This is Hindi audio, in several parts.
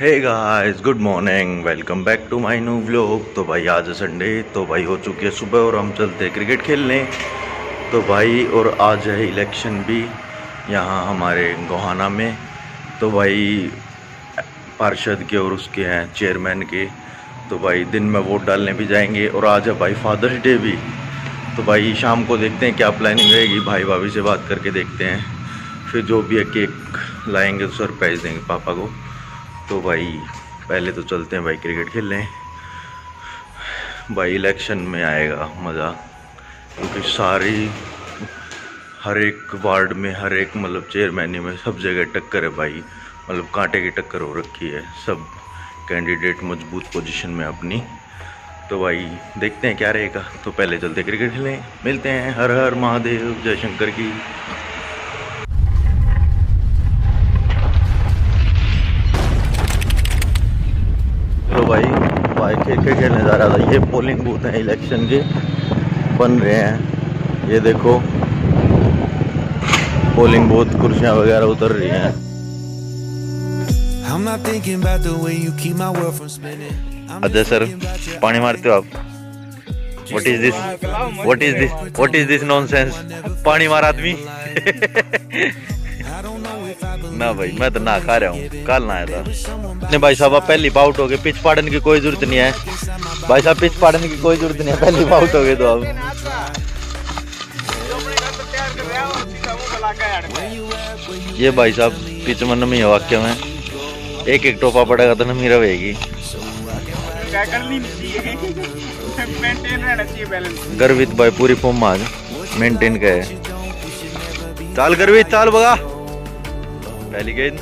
Hey guys good morning welcome back to my new vlog तो भाई आज है संडे तो भाई हो चुकी है सुबह और हम चलते हैं क्रिकेट खेलने। तो भाई और आज है इलेक्शन भी यहाँ हमारे गोहाना में। तो भाई, पार्षद के और उसके हैं चेयरमैन के। तो भाई दिन में वोट डालने भी जाएँगे और आज है भाई फादर्स डे भी। तो भाई शाम को देखते हैं क्या प्लानिंग रहेगी। भाई भाभी से बात करके देखते हैं। फिर जो भी है केक लाएँगे तो सरप्राइज़ देंगे पापा को। तो भाई, पहले तो चलते हैं भाई, क्रिकेट खेलने। भाई, इलेक्शन में आएगा मज़ा, क्योंकि सारी, हर एक वार्ड में, हर एक मतलब चेयरमैनी में सब जगह टक्कर है भाई। मतलब कांटे की टक्कर हो रखी है, सब कैंडिडेट मज़बूत पोजीशन में अपनी। तो भाई, देखते हैं क्या रहेगा। तो पहले चलते क्रिकेट खेलें मिलते हैं हर हर महादेव, जयशंकर की। जा रहा था। ये पोलिंग बूथ हैं इलेक्शन के। बन रहे हैं। ये देखो। पोलिंग बूथ कुर्सियाँ वगैरह उतर रही हैं। अजय सर पानी मारते हो आप? What is this what is this what is this nonsense पानी मार आदमी। ना भाई, मैं तो ना खा रहा हूँ। कल ना आया था। नहीं भाई साहब, आप पहली आउट हो गए। पिच पाड़न की कोई ज़रूरत नहीं है। भाई साहब, पिच पाड़न की कोई ज़रूरत नहीं है। पहली आउट हो गए तो आप। ये भाई साहब, पिच में नमी है वाक्य में। एक एक टोपा पड़ेगा तो नमी रहेगी। गर्वित भाई, पूरी फॉर्म आज। मेंटेन का है चाल गर्वित, चाल बगा। पहली गेंद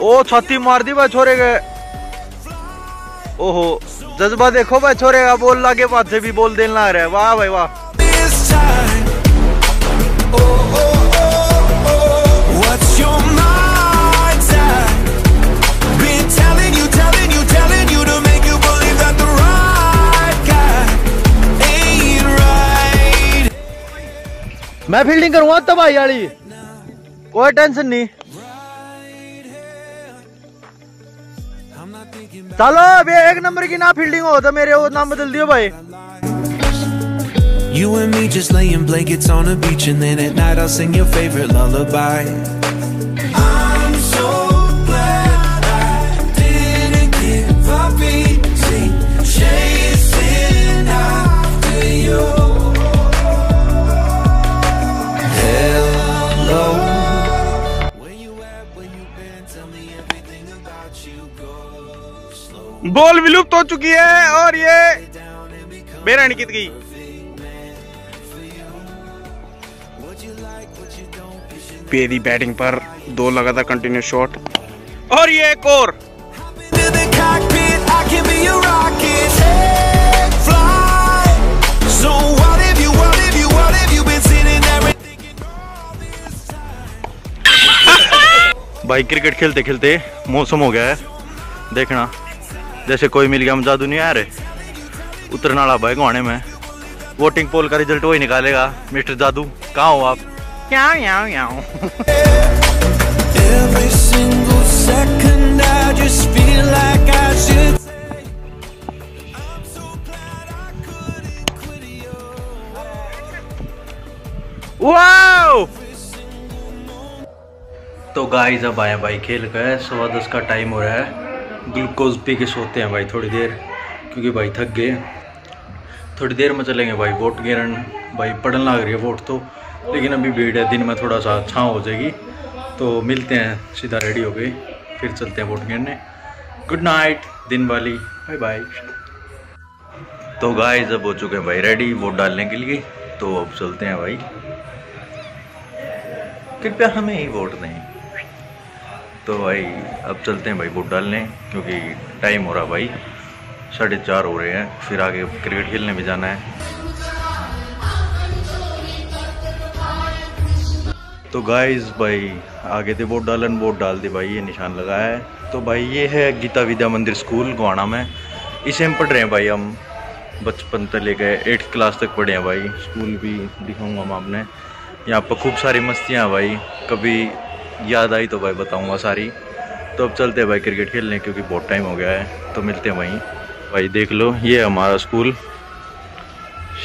ओ छाती मार दी भाई, छोरे गए ओहो, जज्बा देखो भाई, छोरे का बोल लागे बात से भी बोल देना आ रहा है। वाह भाई, वाह। मैं फील्डिंग करूँगा तबाही वाली कोई टेंशन नहीं चलो अब एक नंबर की ना फील्डिंग हो तो मेरे वो नाम बदल दियो भाई You and me just laying blankets on a beach, and then at night I'll sing your favorite lullaby. Ball विलुप्त हो चुकी है और ये बेरण कित गई। पेरी बैटिंग पर दो लगातार कंटिन्यू शॉट और ये एक और। भाई क्रिकेट खेलते खेलते मौसम हो गया है। देखना। जैसे कोई मिल गया हम जादू नहीं आ रहे उतरने वाला भाई गुआने में? वोटिंग पोल का रिज़ल्ट वही निकालेगा मिस्टर जादू। कहाँ हो आप? I should. वाओ तो गाइस अब आए भाई खेल गए सवा दस का टाइम हो रहा है। ग्लूकोज पी के सोते हैं भाई थोड़ी देर, क्योंकि भाई थक गए। थोड़ी देर में चलेंगे भाई वोट गिरन भाई पढ़ने लग रही है वोट तो लेकिन अभी भीड़ है, दिन में थोड़ा सा छाँव हो जाएगी। तो मिलते हैं सीधा रेडी हो गए फिर चलते हैं वोट गिरने गुड नाइट दिन वाली। बाय बाय तो गाय जब हो चुके हैं भाई रेडी वोट डालने के लिए। तो अब चलते हैं भाई। कृपया हमें ही वोट दें। तो भाई, अब चलते हैं भाई वोट डालने, क्योंकि टाइम हो रहा भाई। साढ़े चार हो रहे हैं, फिर आगे क्रिकेट खेलने भी जाना है। तो गाइस भाई, आगे थे वोट डालन, वोट डाल दे भाई, ये निशान लगाया है। तो भाई, ये है गीता विद्या मंदिर स्कूल गोहाना में। इसे हम पढ़ रहे हैं भाई, हम बचपन तक ले गए एट्थ क्लास तक पढ़े हैं भाई। स्कूल भी दिखाऊँगा मैं आपने। यहाँ पर खूब सारी मस्तियाँ भाई। कभी याद आई तो भाई बताऊँगा सारी। तो अब चलते हैं भाई क्रिकेट खेलने, क्योंकि बहुत टाइम हो गया है। तो मिलते हैं वहीं। भाई देख लो, ये हमारा स्कूल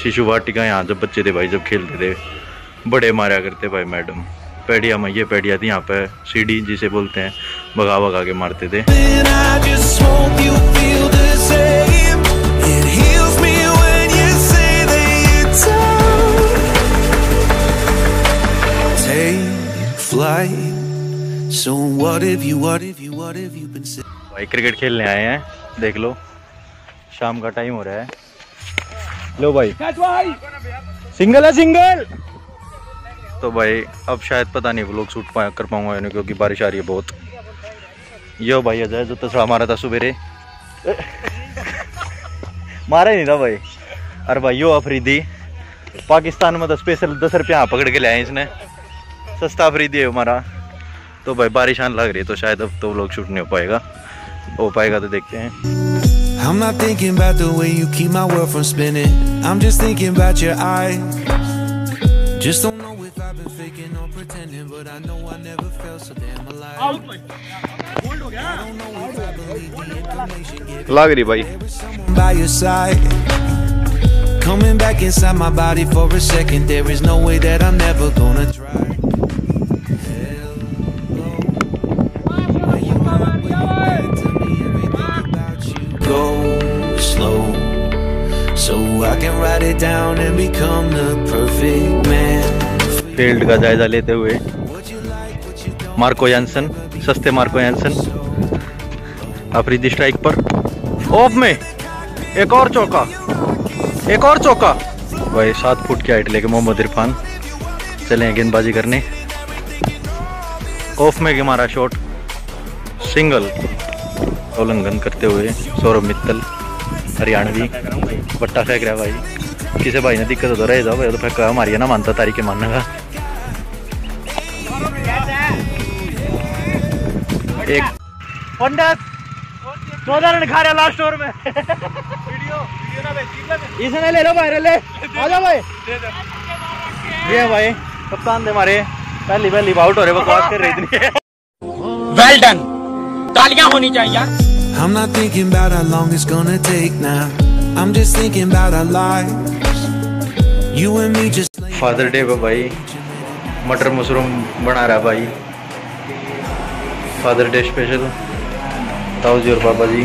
शिशु वाटिका यहाँ जब बच्चे थे भाई, जब खेलते थे। बड़े मारा करते भाई मैडम। पैडिया में, ये पैडिया थी यहाँ पे। सीढ़ी जिसे बोलते हैं, भगा भगा के मारते थे। Flight. So what if you, what if you, what if you've been? भाई क्रिकेट खेलने आए हैं। देख लो। शाम का टाइम हो रहा है। लो भाई। सिंगल है सिंगल तो भाई अब शायद पता नहीं वो लोग शूट पा कर पाऊँगा यानी क्योंकि बारिश आ रही है बहुत। यो भाई अजय जो तसड़ा मारा था सुबेरे। मारा ही नहीं था भाई। अरे भाई यो अफरीदी। पाकिस्तान में तो स्पेशल दस रुपया पकड़ के ले आए इसने। सस्ता अफरीदी है हमारा तो भाई बारिश आने लग रही है तो शायद अब तो लोग शूट नहीं हो पाएगा हो पाएगा तो देखते हैं I'm not thinking about the way you keep my world from spinning. I'm just thinking about your eyes. Just don't know if I've been faking or pretending, but I know I never felt so damn alive. I don't know if I believe the information given. लग रही भाई. Coming back inside my body for a second. There is no way that I'm never gonna try. It down and become the perfect man. Field का जायजा लेते हुए. मार्को यानसन सस्ते मार्को यानसन अफरीदी स्ट्राइक पर ऑफ़ में एक और चौका एक और चौका भाई सात फुट की हाइट लेके मोहम्मद इरफान चले गेंदबाजी करने ऑफ़ में के मारा शॉट सिंगल उल्लंघन करते हुए सौरभ मित्तल हरियाणवी बट्टा फेंक रहा भाई किसी भाई ने दिक्कत हो तो रह जाओ तो फेंका हमारी है ना मानता तारीख के मानने का। एक पंडस चौदह रन खा रहा लास्ट ओवर में। इसने ले लो भाई ले। आ जाओ भाई। ये भाई कप्तान दे हमारे पहली पहली आउट हो रहे बकवास कर रहे इतनी। वेल डन तालियाँ होनी चाहिए। I'm not thinking about how long it's gonna take now. I'm just thinking about our lives. You and me just father day पे भाई। मटर मशरूम बना रहा भाई। फादर डे स्पेशल ताऊ जी और पापा जी।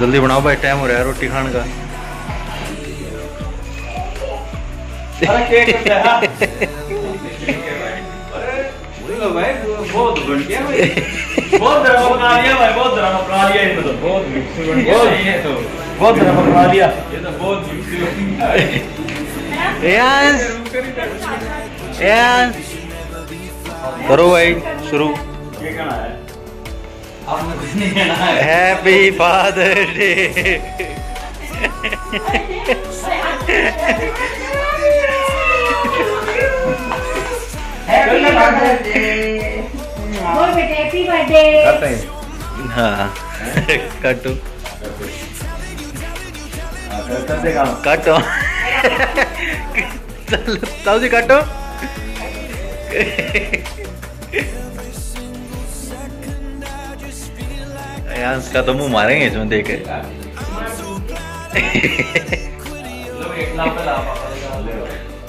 जल्दी बनाओ भाई टाइम हो रहा है रोटी खाने का। बहुत तरह पका लिया भाई बहुत तरह पका लिया इनको तो। बहुत मिक्सी बन गया। ये तो बहुत तरह पका लिया। तो यस यस करो भाई शुरू। है है हैप्पी फादर डे बेटे हैप्पी बर्थडे हाँ। काटो काटो। ताऊ जी काटो। यांस का तो मुँह मारेंगे इसमें देखे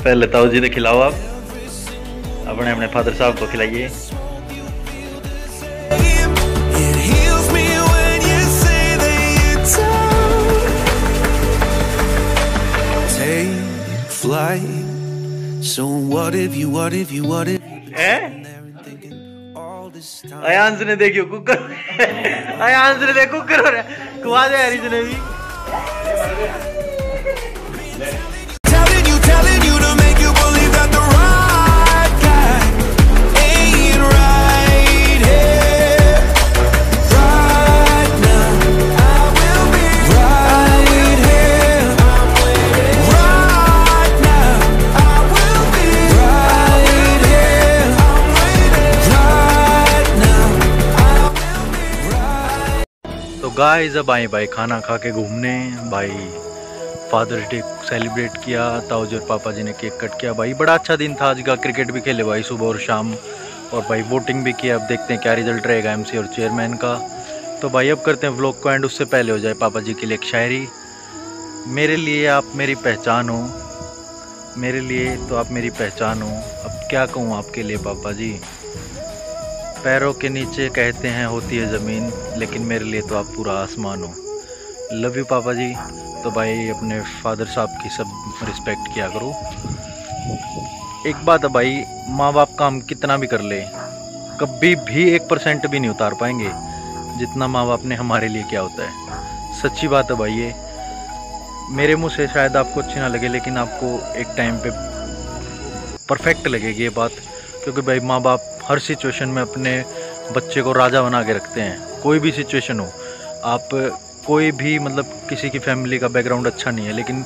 पहले ताऊ जी ने खिलाओ आप। अपने अपने फादर साहब को खिलाइए। Take flight. So what if you, what if you, what if you've been Eh? sitting there and thinking all this time? Ayansh ने देखियो कुकर अयांश ने देखो कुकर हो रहा है कुआ दे यार इसने भी गाइस अब आए भाई खाना खा के घूमने। भाई फादर्स डे सेलिब्रेट किया, ताऊजी और पापा जी ने केक कट किया। भाई बड़ा अच्छा दिन था, आज का क्रिकेट भी खेले भाई सुबह और शाम। और भाई वोटिंग भी किया, अब देखते हैं क्या रिज़ल्ट रहेगा एमसी और चेयरमैन का। तो भाई अब करते हैं व्लॉग को एंड उससे पहले हो जाए पापा जी के लिए एक शायरी। मेरे लिए आप मेरी पहचान हो। मेरे लिए तो आप मेरी पहचान हो। अब क्या कहूँ आपके लिए पापा जी? पैरों के नीचे कहते हैं, होती है ज़मीन, लेकिन मेरे लिए तो आप पूरा आसमान हो। लव यू पापा जी। तो भाई, अपने फादर साहब की सब रिस्पेक्ट किया करो। एक बात है भाई माँ बाप काम कितना भी कर ले, कभी भी एक परसेंट भी नहीं उतार पाएँगे, जितना माँ बाप ने हमारे लिए क्या होता है। सच्ची बात है भाई, ये मेरे मुँह से शायद आपको अच्छी ना लगे, लेकिन आपको एक टाइम पे परफेक्ट लगेगी ये बात, क्योंकि भाई माँ बाप हर सिचुएशन में अपने बच्चे को राजा बना के रखते हैं। कोई भी सिचुएशन हो आप कोई भी मतलब किसी की फैमिली का बैकग्राउंड अच्छा नहीं है लेकिन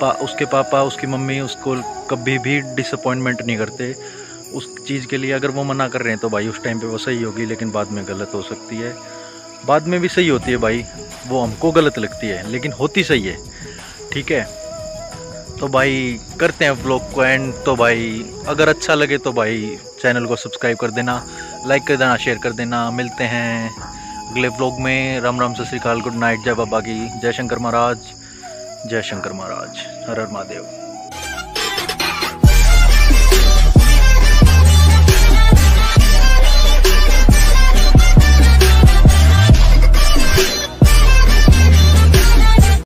पा, उसके पापा उसकी मम्मी उसको कभी भी डिसअपॉइंटमेंट नहीं करते। उस चीज़ के लिए अगर वो मना कर रहे हैं तो भाई उस टाइम पे वो सही होगी लेकिन बाद में गलत हो सकती है। बाद में भी सही होती है भाई वो हमको गलत लगती है लेकिन होती सही है। ठीक है? तो भाई करते हैं व्लॉग को एंड तो भाई अगर अच्छा लगे तो भाई चैनल को सब्सक्राइब कर देना लाइक कर देना शेयर कर देना। मिलते हैं अगले व्लॉग में। राम राम, सत श्रीकाल गुड नाइट जय बाबा की। जय शंकर महाराज, जय शंकर महाराज। हर हर महादेव।